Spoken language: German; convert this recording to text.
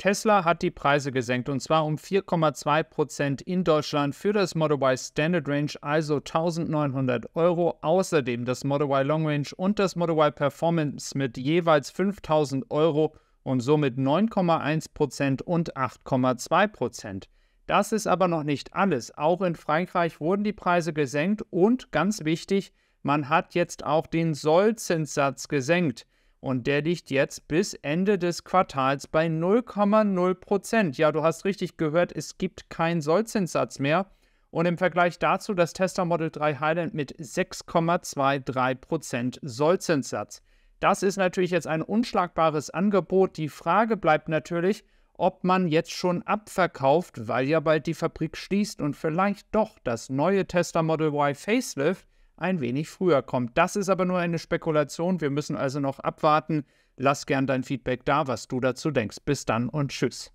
Tesla hat die Preise gesenkt und zwar um 4,2 Prozent in Deutschland für das Model Y Standard Range, also 1900 Euro. Außerdem das Model Y Long Range und das Model Y Performance mit jeweils 5000 Euro und somit 9,1 Prozent und 8,2 Prozent. Das ist aber noch nicht alles. Auch in Frankreich wurden die Preise gesenkt und ganz wichtig, man hat jetzt auch den Sollzinssatz gesenkt und der liegt jetzt bis Ende des Quartals bei 0,0 Prozent. Ja, du hast richtig gehört, es gibt keinen Sollzinssatz mehr. Und im Vergleich dazu das Tesla Model 3 Highland mit 6,23 Prozent Sollzinssatz. Das ist natürlich jetzt ein unschlagbares Angebot. Die Frage bleibt natürlich, ob man jetzt schon abverkauft, weil ja bald die Fabrik schließt und vielleicht doch das neue Tesla Model Y Facelift ein wenig früher kommt. Das ist aber nur eine Spekulation. Wir müssen also noch abwarten. Lass gern dein Feedback da, was du dazu denkst. Bis dann und tschüss.